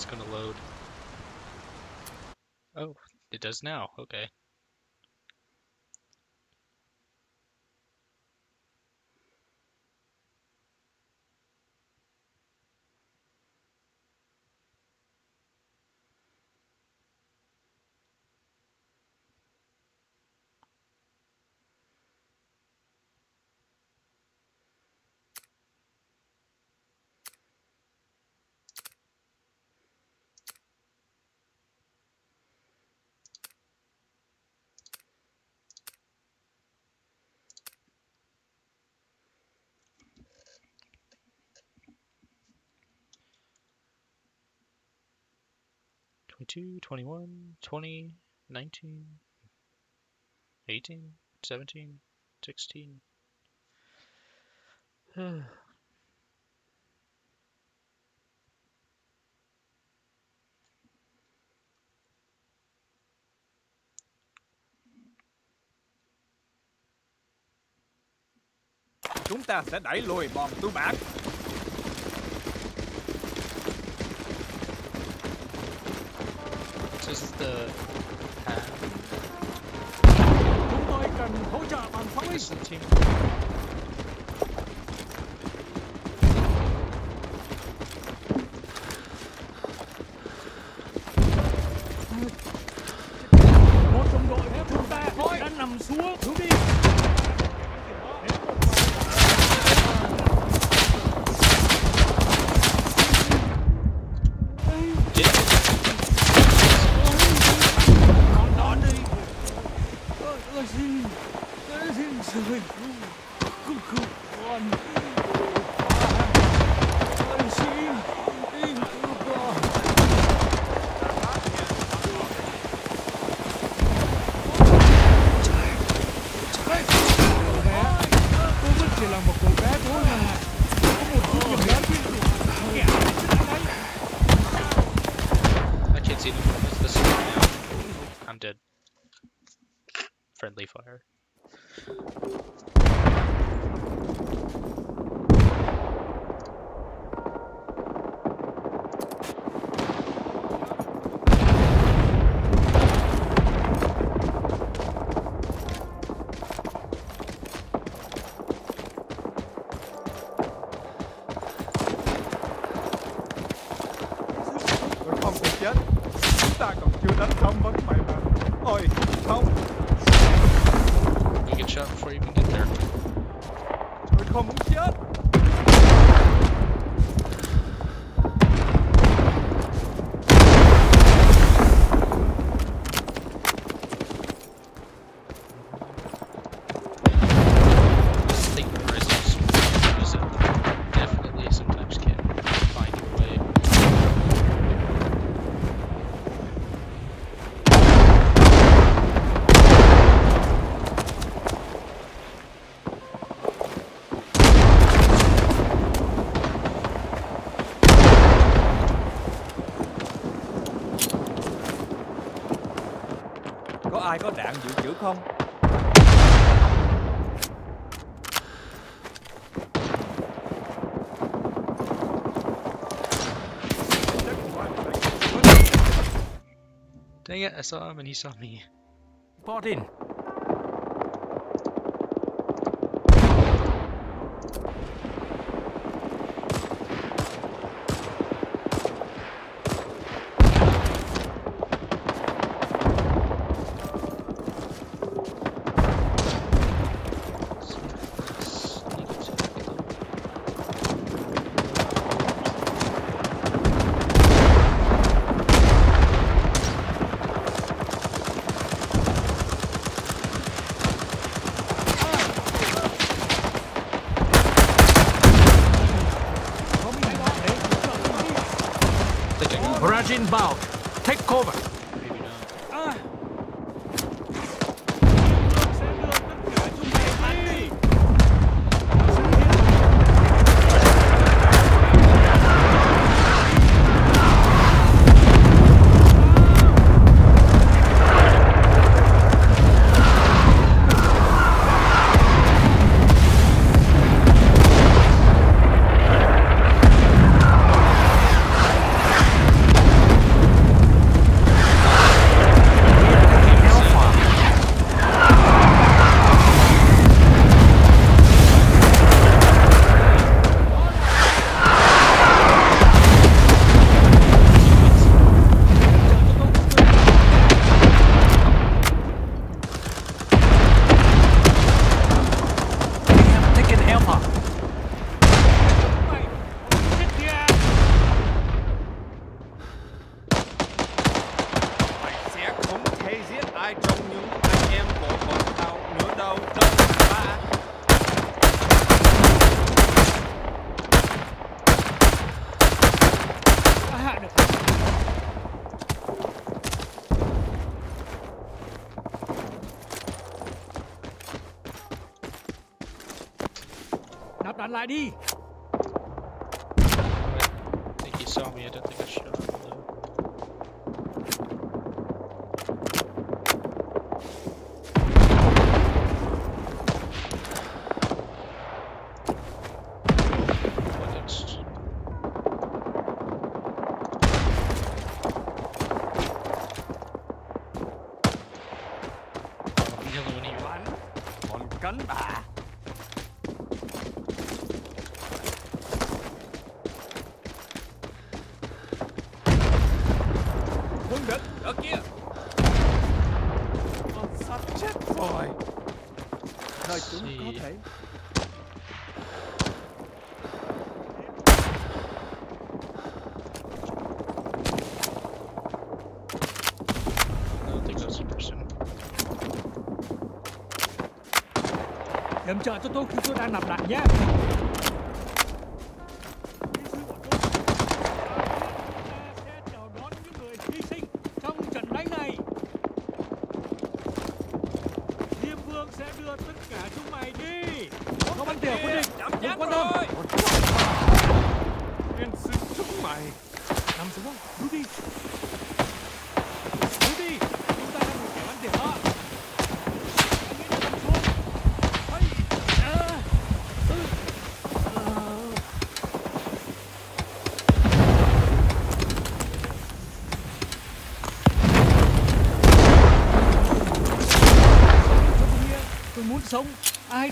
it's gonna load. Oh, it does now. Okay. Twenty-two, twenty-one, twenty, nineteen, eighteen, seventeen, sixteen. Chúng ta sẽ đẩy lùi bọn tư bản. So this is the path. Chúng tôi cần hỗ trợ bằng pháo Đánh xong vấn mày mà. Ôi, không. You get shot before you even get there. Tôi không muốn Có đạn dự trữ không? Dang it, I saw him and he saw me. Martin. Sneak まり trợ cho tôi khi tôi đang nạp đạn nhé. muốn sống ai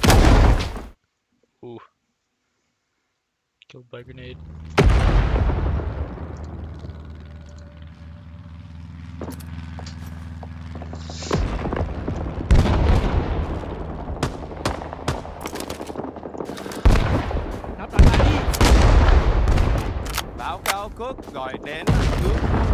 Ooh. Killed by grenade. Nắp lại đi. Báo cáo cướp đến cướp.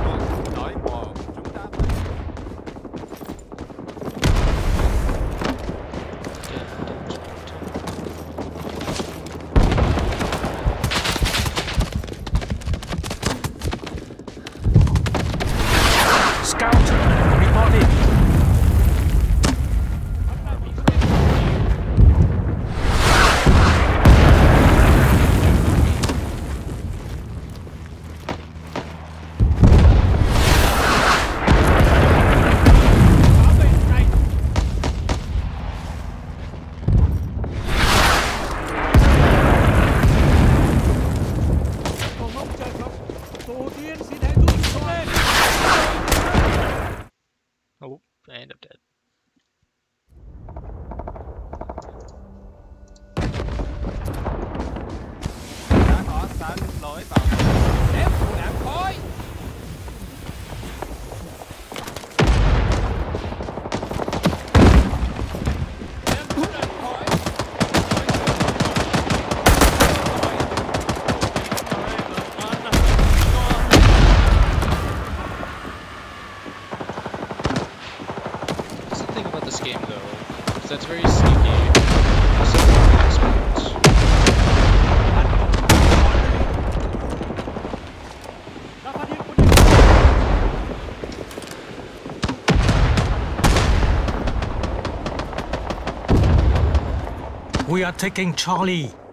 are taking Charlie.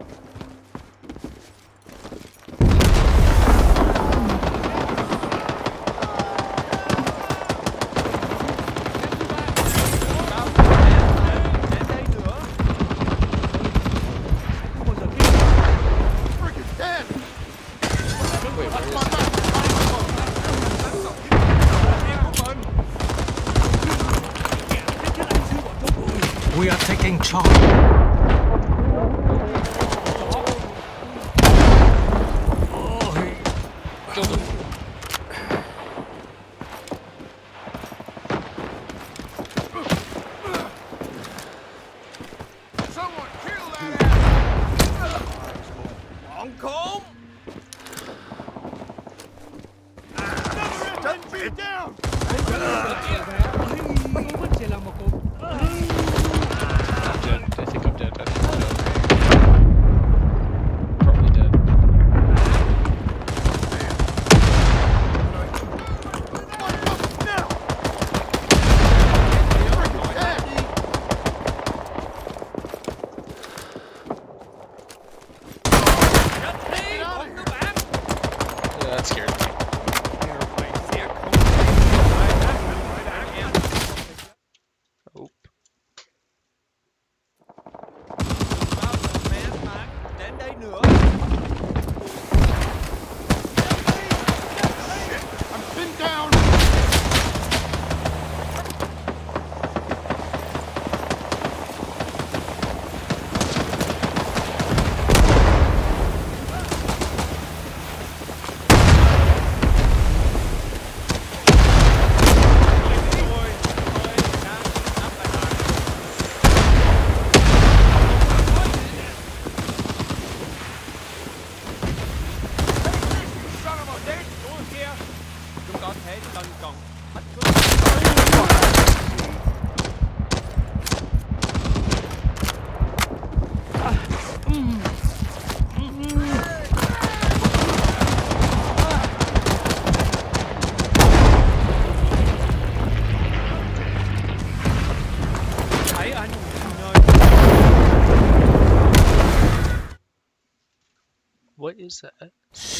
What is that? Like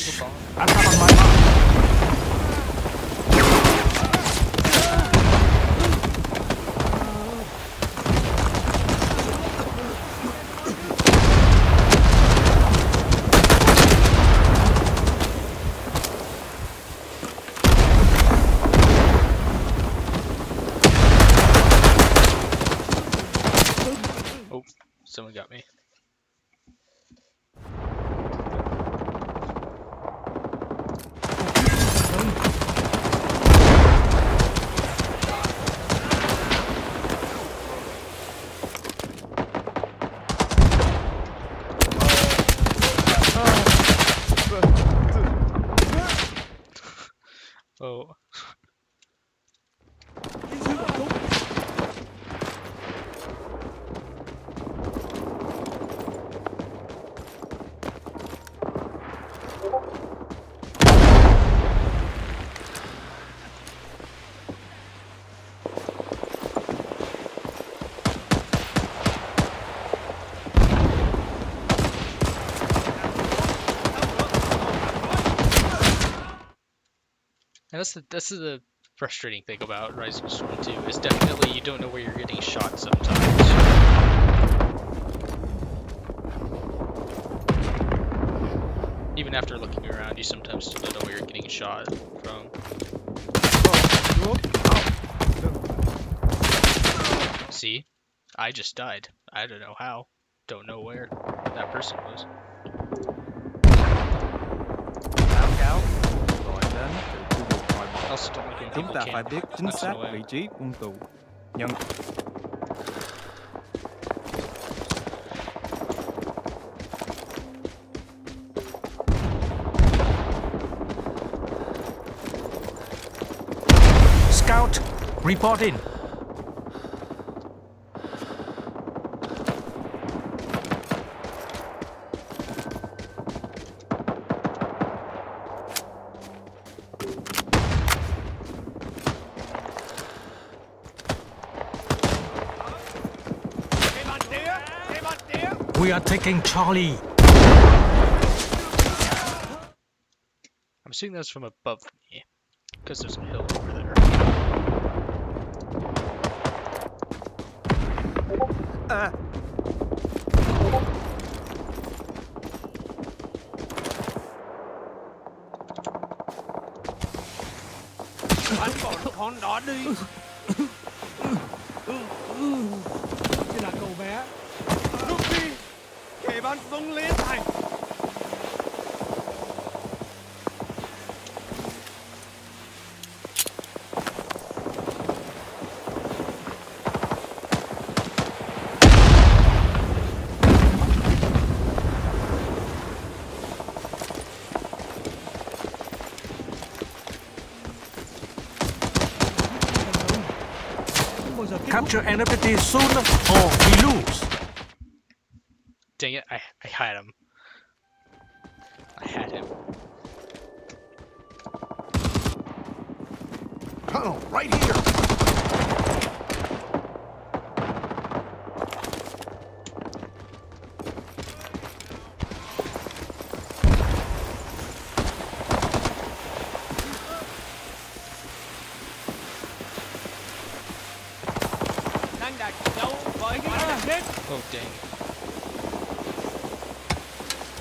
a bomb? Attack on my. Oh, someone got me. Oh, that's the that's the frustrating thing about Rising Storm 2 is definitely you don't know where you're getting shot sometimes. Even after looking around, you sometimes still don't know where you're getting shot from. See? I just died. I don't know how. Don't know where that person was. Chúng people ta phải camp. biết chính That's xác vị trí quân tù nhận Scout, report in. Taking Charlie. I'm assuming that's from above me. Because there's a hill over there. à Bắn bọn con đó đi! Đây là cậu bé Rút đi! Capture enemy soon or we lose. Dang it, I, I had him. I had him. Tunnel, right here! Oh, dang.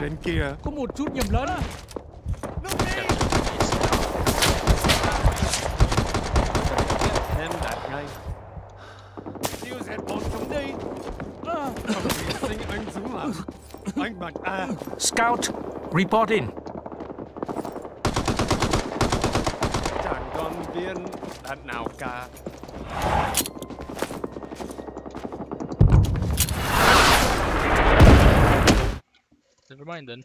bên kia? có một chút nhầm lẫn ngay. Bọn chúng đi. À, Không hy sinh anh dũng làm. Anh bạn A. Scout, report in. Chẳng còn viên đạn nào cả. Mind then.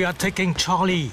We are taking Charlie.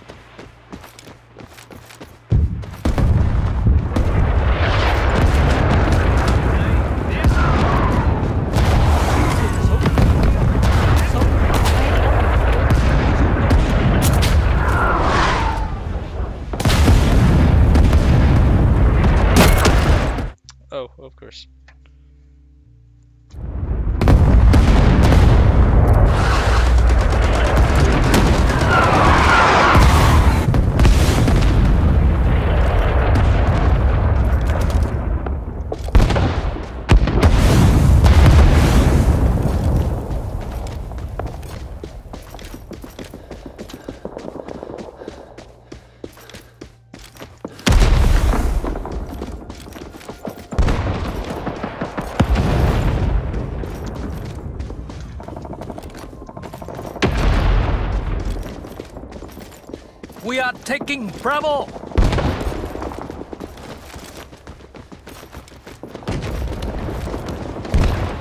Are taking Bravo.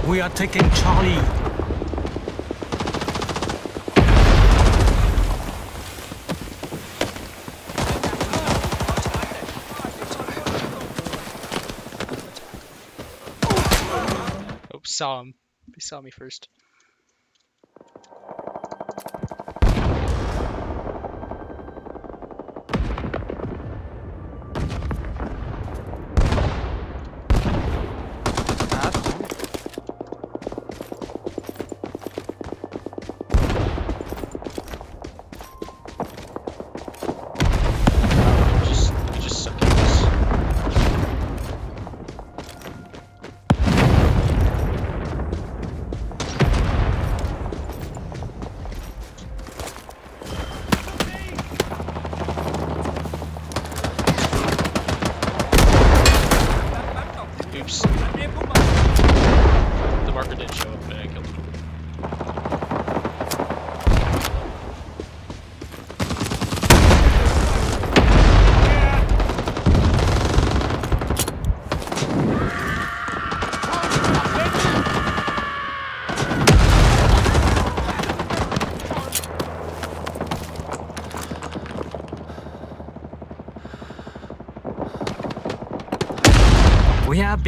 We are taking Charlie. Oh, saw him. They saw me first.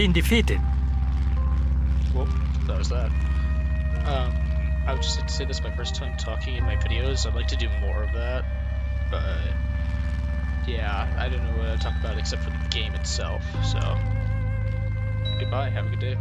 Been defeated. Well, that was that. Um, I would just like to say this is my first time talking in my videos. I'd like to do more of that, but yeah, I don't know what to talk about except for the game itself. So, goodbye. Have a good day.